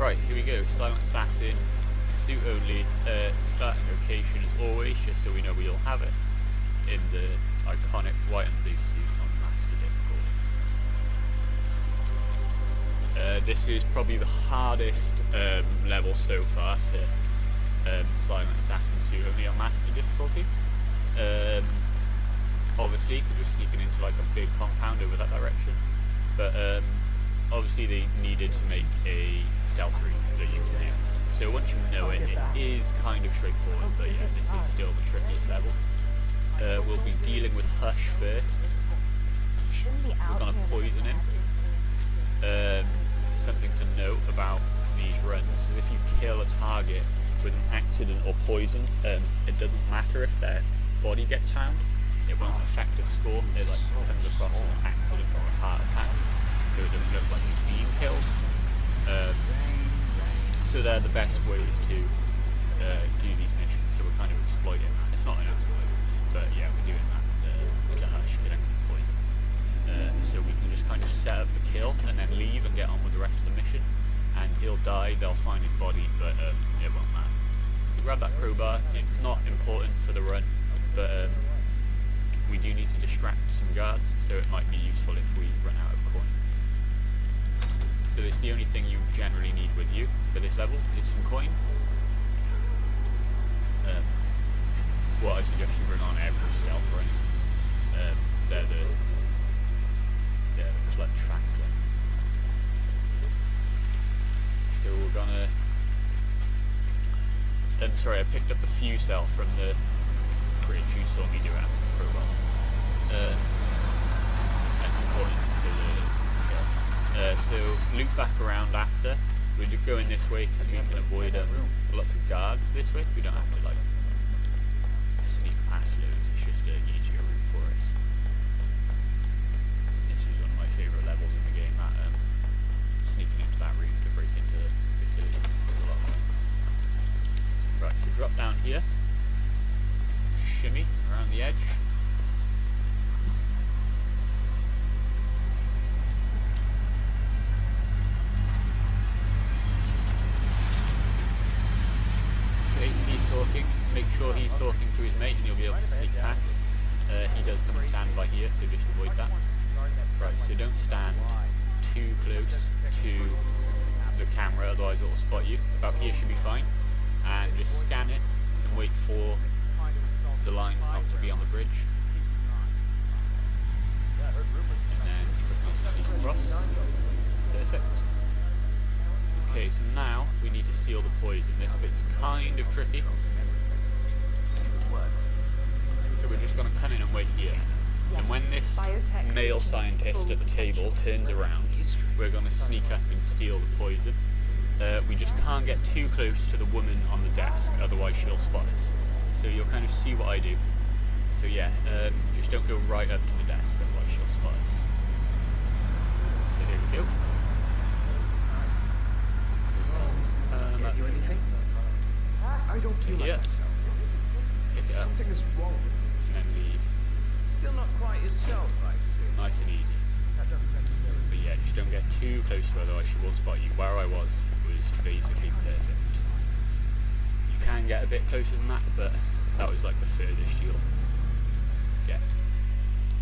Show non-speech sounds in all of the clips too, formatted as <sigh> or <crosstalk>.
Right, here we go. Silent Assassin, suit only, uh, starting location as always, just so we know we all have it, in the iconic white and blue suit on Master Difficult. Uh, this is probably the hardest um, level so far to um, Silent Assassin suit only on Master Difficulty. Um, obviously, because we're sneaking into like a big compound over that direction. But um, obviously they needed to make a stealth route that you can do. So once you know it, it is kind of straightforward, but yeah, this is still the trickiest level. Uh, we'll be dealing with Hush first. We're to poison him. Um, something to note about these runs is if you kill a target with an accident or poison, um, it doesn't matter if their body gets found. It won't affect the score. It like comes across an accident or a heart attack so it doesn't look like he's being killed. Um, so they're the best ways to uh, do these missions. So we're kind of exploiting that. It's not an exploit, but yeah, we're doing that uh, to Hush killing poison. Uh, so we can just kind of set up the kill and then leave and get on with the rest of the mission. And he'll die. They'll find his body, but um, it won't matter. So grab that crowbar. It's not important for the run, but um, we do need to distract some guards, so it might be useful if we run out of coins. So it's the only thing you generally need with you for this level is some coins. Um, what I suggest you bring on every stealth run. Um, they're the they're the clutch factor. So we're gonna. I'm sorry, I picked up the fuse cell from the fridge. You saw me do it after the crowbar. Um, that's important for the uh, so loop back around after. We're going this way because we can avoid um, lots of guards this way. We don't have to like sneak past loads. It's just an easier route for us. This is one of my favourite levels in the game. That um, sneaking into that route to break into the facility is a lot of fun. Right, so drop down here. Shimmy around the edge. talking, make sure he's talking to his mate and you'll be able to sneak past. Uh, he does come and stand by here, so just avoid that. Right, so don't stand too close to the camera, otherwise it will spot you. About here should be fine. And just scan it and wait for the lines not to be on the bridge. And then quickly across. Perfect. Okay, so now we need to seal the poison. This bit's kind of tricky. So we're just going to come in and wait here. And when this male scientist at the table turns around, we're going to sneak up and steal the poison. Uh, we just can't get too close to the woman on the desk, otherwise she'll spot us. So you'll kind of see what I do. So yeah, um, just don't go right up to the desk, otherwise she'll spot us. So here we go. Get you anything? I don't feel like Yeah. myself. Pick it up Something is wrong. And then leave. Still not quite yourself, I see. Nice and easy. But yeah, just don't get too close to her, otherwise she will spot you. Where I was was basically perfect. You can get a bit closer than that, but that was like the furthest you'll get.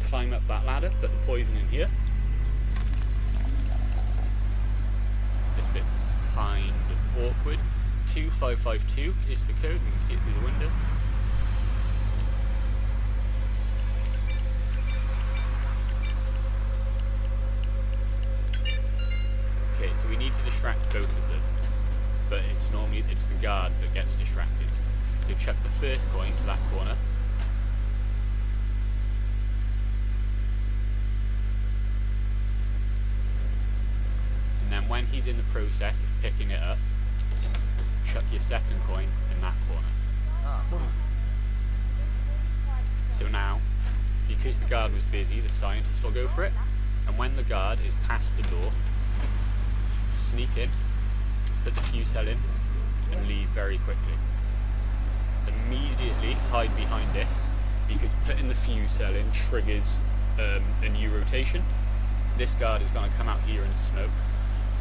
Climb up that ladder, put the poison in here. This bit's kind of awkward. 2552 is the code, you can see it through the window. Okay, so we need to distract both of them, but it's normally it's the guard that gets distracted. So chuck the first coin to that corner. And then when he's in the process of picking it up, chuck your second coin in that corner. So now, because the guard was busy, the scientist will go for it. And when the guard is past the door, sneak in, put the fuse cell in, and leave very quickly. Immediately hide behind this, because putting the fuse cell in triggers um, a new rotation. This guard is going to come out here and smoke.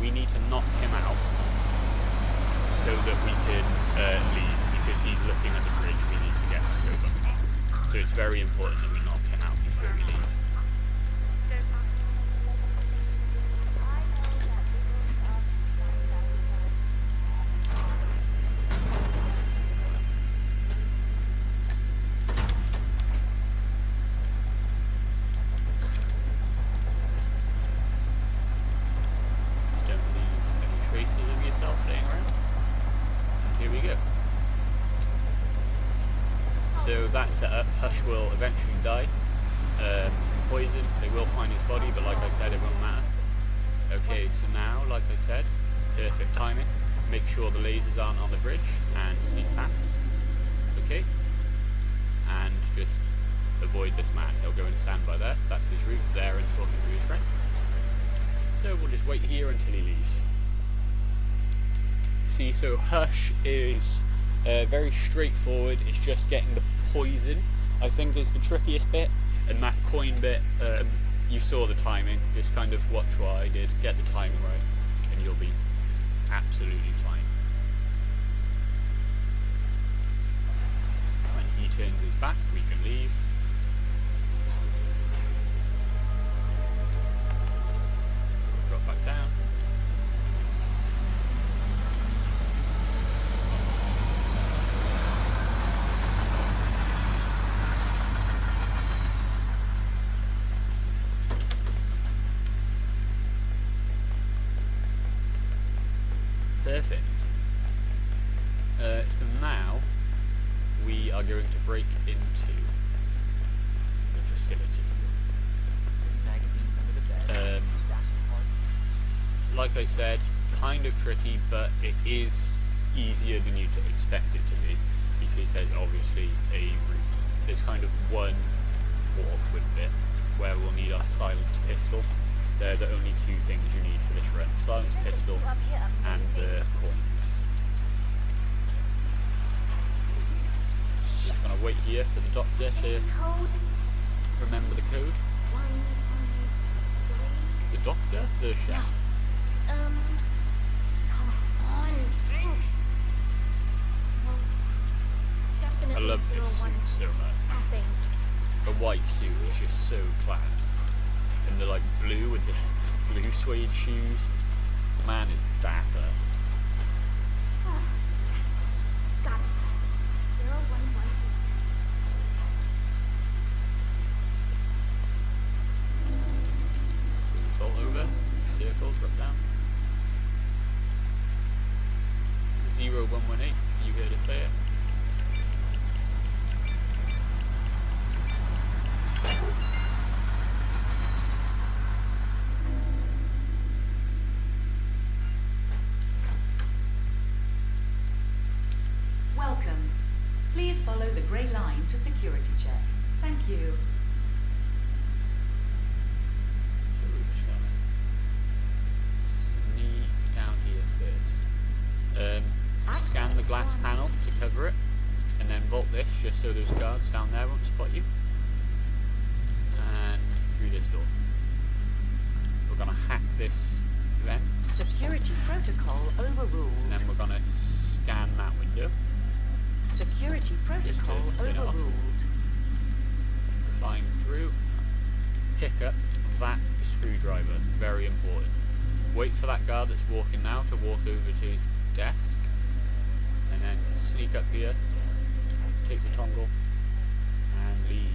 We need to knock him out so that we can uh, leave because he's looking at the bridge. We need to get over. So it's very important that we knock him out before we leave. Just don't leave any traces of yourself laying around. And here we go. So that setup, Hush will eventually die um, from poison. They will find his body, but like I said, it won't matter. Okay, so now, like I said, perfect timing. Make sure the lasers aren't on the bridge and sneak past. Okay? And just avoid this man. He'll go and stand by there. That's his route there and talking to his friend. So we'll just wait here until he leaves. See, so Hush is uh, very straightforward. It's just getting the poison, I think, is the trickiest bit. And that coin bit, um, you saw the timing. Just kind of watch what I did, get the timing right, and you'll be absolutely fine. When he turns his back, we can leave. To break into the facility. Magazines under the bed. Um, like I said, kind of tricky, but it is easier than you'd expect it to be because there's obviously a route. There's kind of one awkward bit where we'll need our silence pistol. They're the only two things you need for this run: silence pistol and the coins. Just gonna wait here for the doctor to remember the code. The doctor, the chef. Um, on, drinks. I love this suit so much. The white suit is just so class. And the like blue with the <laughs> blue suede shoes. Man, it's dapper. Got it. Zero one one It's all over. Circle, drop down. Zero one one eight. You heard it say it. Welcome. Please follow the grey line to security check. Thank you. So we're just gonna sneak down here first. Um, scan the glass panel to cover it, and then vault this just so those guards down there won't spot you. And through this door. We're gonna hack this vent, Security protocol overruled. and then we're gonna scan that window, Security protocol overruled. Climb through, pick up that screwdriver. Very important. Wait for that guard that's walking now to walk over to his desk, and then sneak up here, take the dongle, and leave.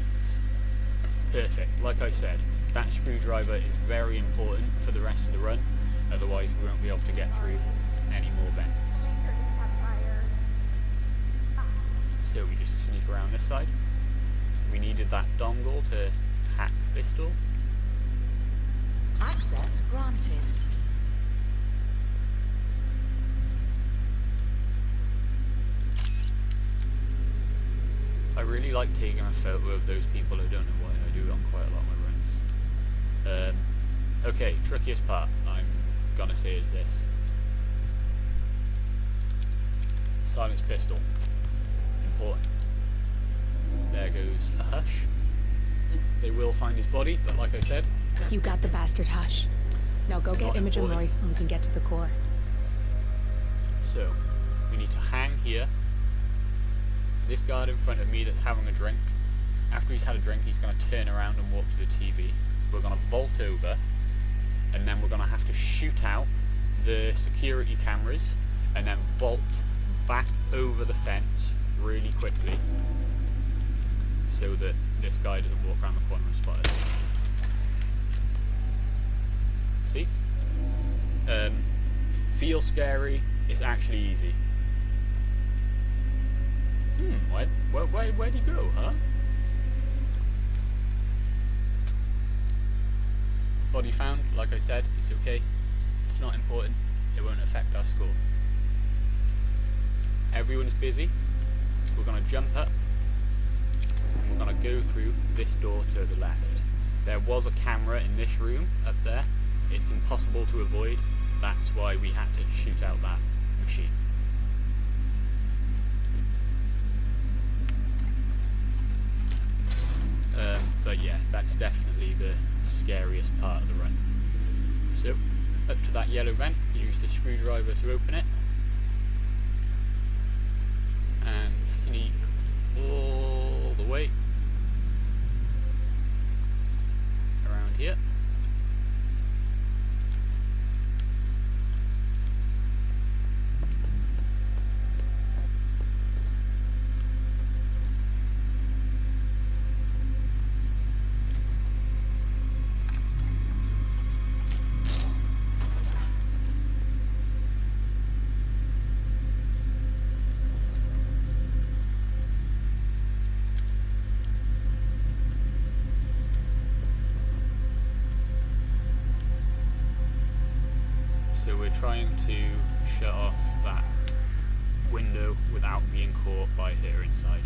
Perfect. Like I said, that screwdriver is very important for the rest of the run. Otherwise, we won't be able to get through any more vents. So we just sneak around this side. We needed that dongle to hack this door. Access granted. I really like taking a photo of those people. I don't know why I do it on quite a lot of my runs. Um, okay, trickiest part I'm gonna say is this. Silence pistol. Important. There goes a hush. They will find his body, but like I said, You got the bastard hush. Now go get Imogen important. Royce and we can get to the core. So, we need to hang here. This guard in front of me that's having a drink. After he's had a drink, he's going to turn around and walk to the TV. We're going to vault over, and then we're going to have to shoot out the security cameras, and then vault back over the fence really quickly, so that this guy doesn't walk around the corner and spot us. See? Um, feel scary, it's actually easy. Hmm, where, where, where, where'd he go, huh? Body found, like I said, it's okay. It's not important. It won't affect our score. Everyone's busy. We're going to jump up. We're going to go through this door to the left. There was a camera in this room up there. It's impossible to avoid. That's why we had to shoot out that machine. Um, but yeah, that's definitely the scariest part of the run. So, up to that yellow vent, use the screwdriver to open it. And sneak all trying to shut off that window without being caught by her inside.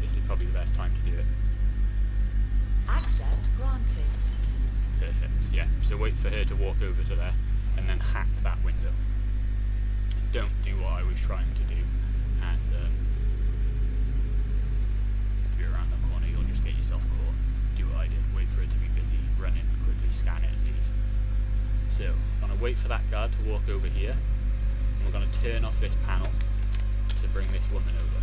This is probably the best time to do it. Access granted. Perfect, yeah. So wait for her to walk over to there and then hack that window. Don't do what I was trying to do and um, it around the corner, you'll just get yourself caught. Do what I did, wait for it to be busy, run in, quickly scan it. So, I'm going to wait for that guard to walk over here and we're going to turn off this panel to bring this woman over.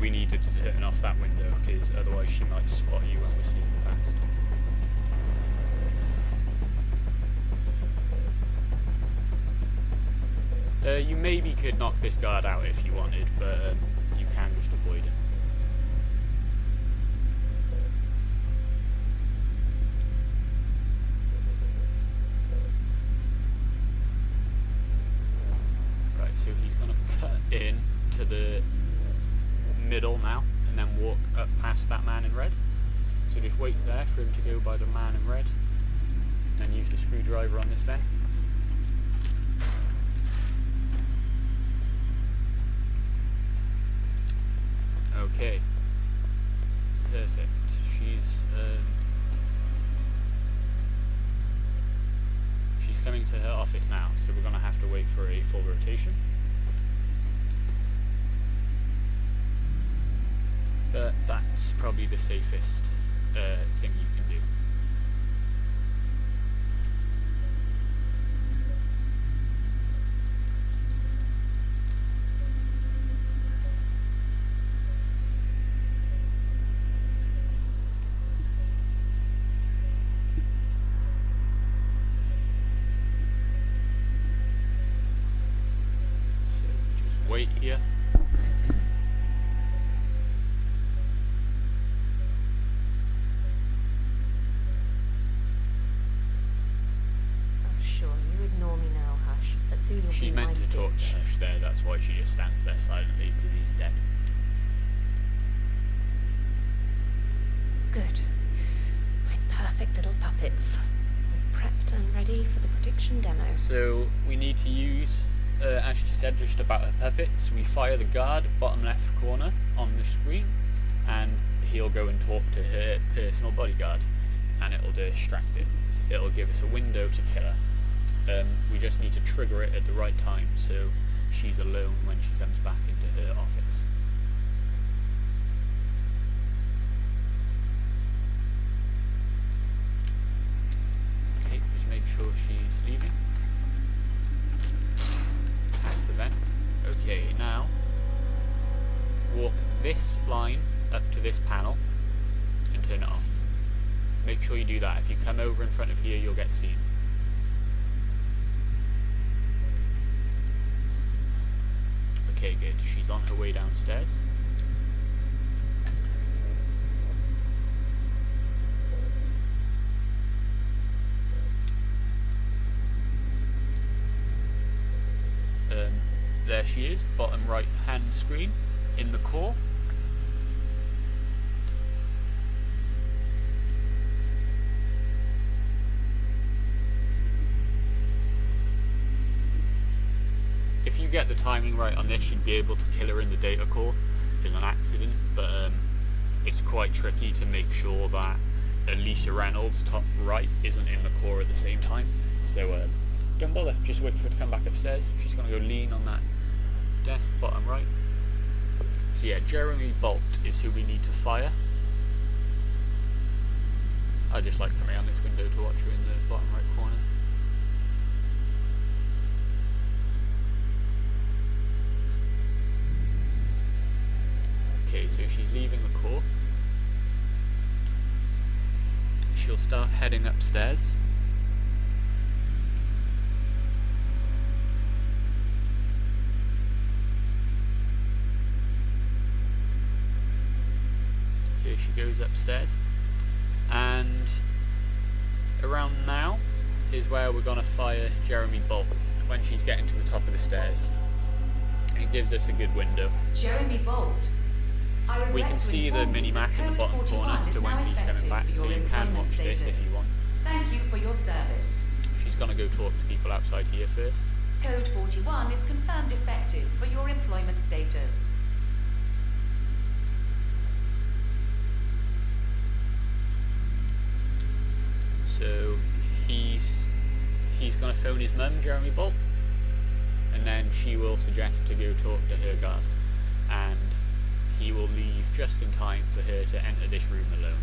We needed to turn off that window, because otherwise she might spot you when we're sneaking past. Uh, you maybe could knock this guard out if you wanted, but um, you can just avoid it. Right, so he's going to cut in to the middle now, and then walk up past that man in red. So just wait there for him to go by the man in red, then use the screwdriver on this vent. Okay. Perfect. She's um, she's coming to her office now, so we're gonna have to wait for a full rotation. But that's probably the safest uh, thing you can that's why she just stands there silently because he's dead. Good. My perfect little puppets. All prepped and ready for the prediction demo. So we need to use, uh, as she said just about her puppets, we fire the guard, bottom left corner on the screen, and he'll go and talk to her personal bodyguard, and it'll distract it. It'll give us a window to kill her. Um, we just need to trigger it at the right time, so she's alone when she comes back into her office. Okay, just make sure she's leaving. Hack the vent. Okay, now walk this line up to this panel and turn it off. Make sure you do that. If you come over in front of here, you'll get seen. Okay, good. She's on her way downstairs. Um, there she is, bottom right hand screen in the core. If you get the timing right on this, you'd be able to kill her in the data core in an accident, but um, it's quite tricky to make sure that Alicia Reynolds, top right, isn't in the core at the same time. So uh, don't bother, just wait for her to come back upstairs. She's going to go lean on that desk, bottom right. So yeah, Jeremy Bolt is who we need to fire. I just like coming around this window to watch her in the bottom right corner. So she's leaving the core. She'll start heading upstairs. Here she goes upstairs. And around now is where we're going to fire Jeremy Bolt when she's getting to the top of the stairs. It gives us a good window. Jeremy Bolt. We can see the mini that map in the bottom corner to when she's coming back, so you can watch this if you want. Thank you for your service. She's going to go talk to people outside here first. Code 41 is confirmed effective for your employment status. So he's he's going to phone his mum, Jeremy Bolt, and then she will suggest to go talk to her guard, and he will leave just in time for her to enter this room alone.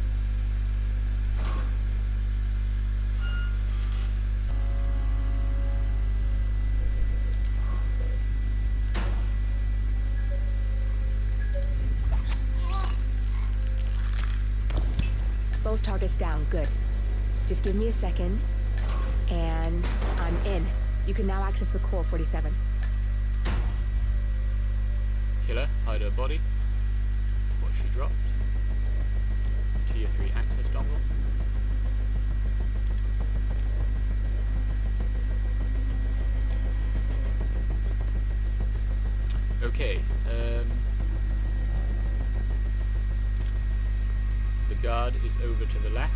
Both targets down. Good. Just give me a second. And I'm in. You can now access the core 47. Killer, hide her body. She dropped. Tier 3 access dongle. Okay, um, the guard is over to the left,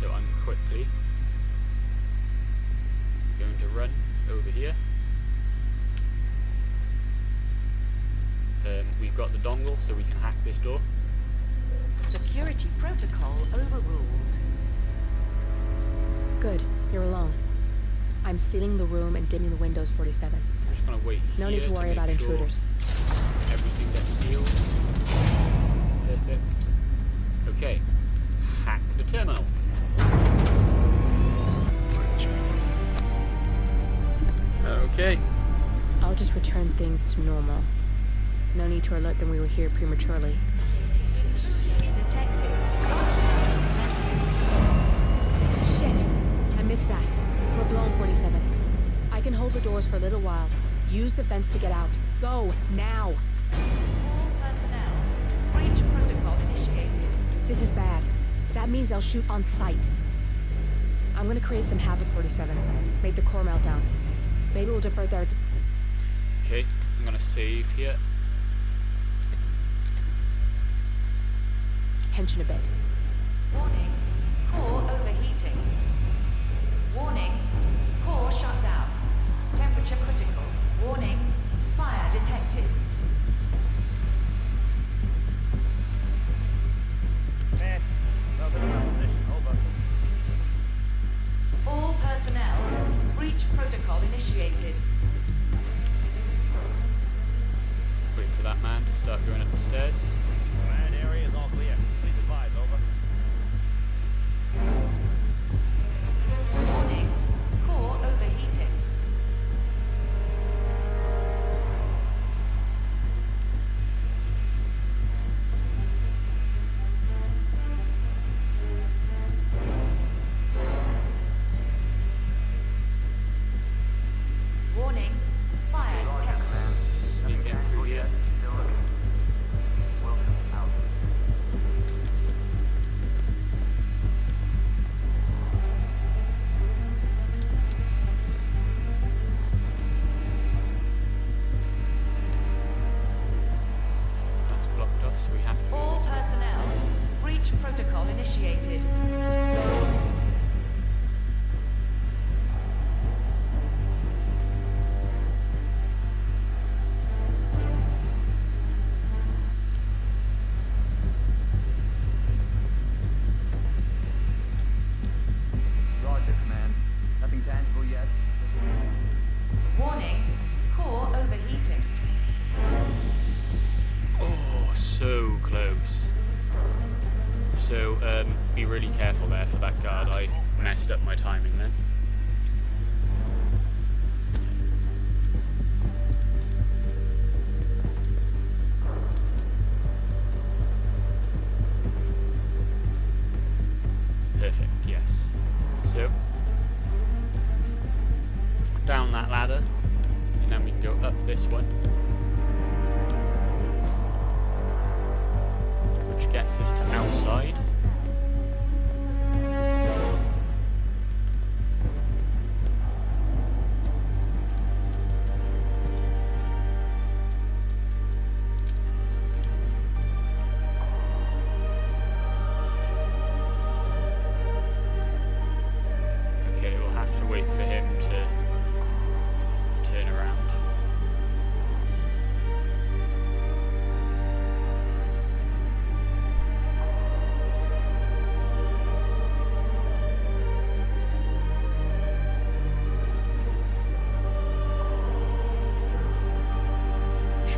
so I'm quickly going to run over here. Um, we've got the dongle, so we can hack this door. Security protocol overruled. Good. You're alone. I'm sealing the room and dimming the windows 47. I'm just gonna wait. No here need to worry make about sure intruders. Everything gets sealed. Perfect. Okay. Hack the terminal. Okay. I'll just return things to normal. No need to alert them we were here prematurely. I missed that. We're blown 47. I can hold the doors for a little while. Use the vents to get out. Go, now! All personnel. Breach protocol initiated. This is bad. That means they'll shoot on sight. I'm gonna create some havoc 47. Make the core meltdown. Maybe we'll divert their. Okay. I'm gonna save here. tension a bit. Warning. Core overheating. Warning. Core shut down. Temperature critical. Warning. Fire detected. Man, nothing in my. Over. All personnel. Breach protocol initiated. Wait for that man to start going up the stairs. Command area is all clear. Please advise. Over. Down that ladder, and then we can go up this one. which gets us to outside.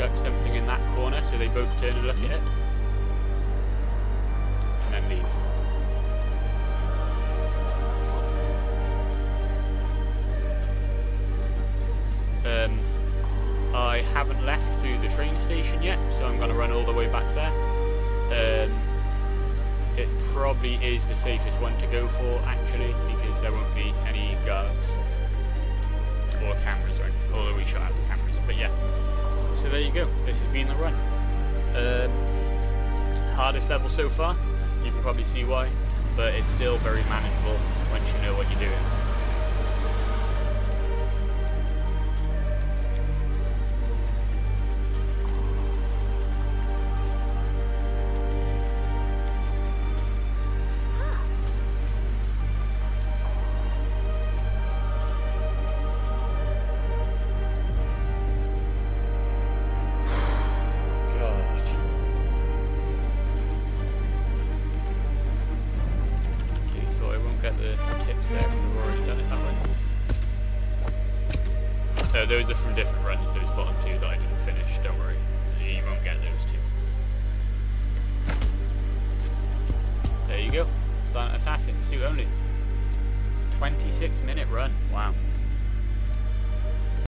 Chuck something in that corner so they both turn and look at it. And then leave. Um, I haven't left through the train station yet, so I'm going to run all the way back there. Um, it probably is the safest one to go for, actually, because there won't be any guards or cameras or anything, although we shot out the cameras. But yeah, so there you go. This has been the run. Um, hardest level so far. You can probably see why, but it's still very manageable once you know what you're doing. Those are from different runs, those bottom two that I didn't finish, don't worry. You won't get those two. There you go. Silent Assassin, suit only. 26 minute run, wow.